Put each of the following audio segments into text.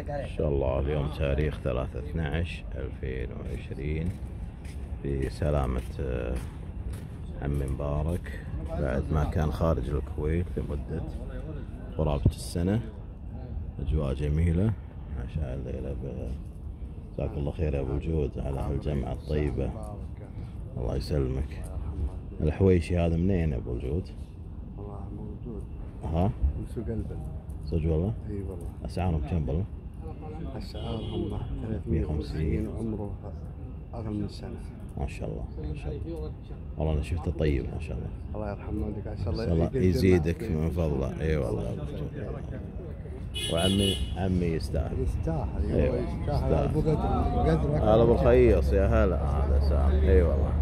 إن شاء الله اليوم تاريخ 3 12 2020 في سلامة آه، عمي مبارك. بعد ما كان خارج الكويت لمدة قرابة السنة. أجواء جميلة. عشاء الليلة ب- جزاك الله خير يا أبو الجود على هالجمعة الطيبة. الله يسلمك. الحويشي هذا منين يا أبو الجود؟ والله موجود. ها؟ من سوق البن صدق والله؟ إي والله. أسعارهم كم والله؟ اسعار هم 350 وعمره أقل من سنة. ما شاء الله ما شاء الله. والله أنا شفته طيب ما شاء الله. الله يرحم والديك عسى الله الله يزيدك من فضله. إي والله. وعمي عمي يستاهل. يستاهل أيوه يستاهل. يستاهل. أبو قدر قدر هلا أبو الخيص يا هلا. هذا سام. إي والله.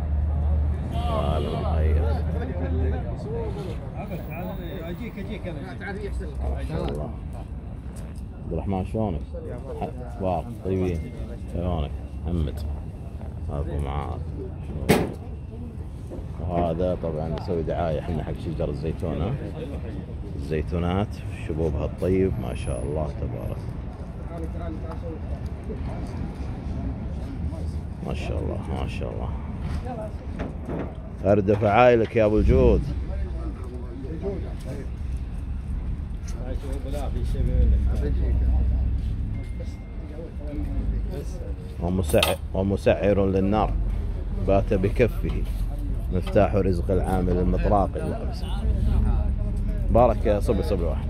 هلا أبو الخيص أجيك أجيك أنا. ما شاء الله. عبد الرحمن شلونك؟ أخبار طيبين شلونك؟ محمد أبو شلونك؟ وهذا طبعا نسوي دعاية إحنا حق شجر الزيتون؟ الزيتونات شبوبها الطيب ما شاء الله تبارك ما شاء الله ما شاء الله أردف عايلك يا أبو الجود ومسعر, للنار. بات بكفه. مفتاح رزق العامل المطراقي. بارك يا صبي صبي واحد.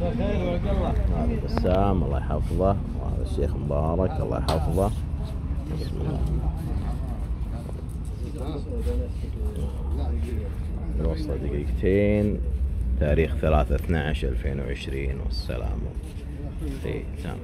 هذا بسام الله يحفظه. وهذا الشيخ مبارك الله يحفظه. بسم الله. الوصلة دقيقتين. تاريخ 3 12 2020 والسلام. عليكم تمام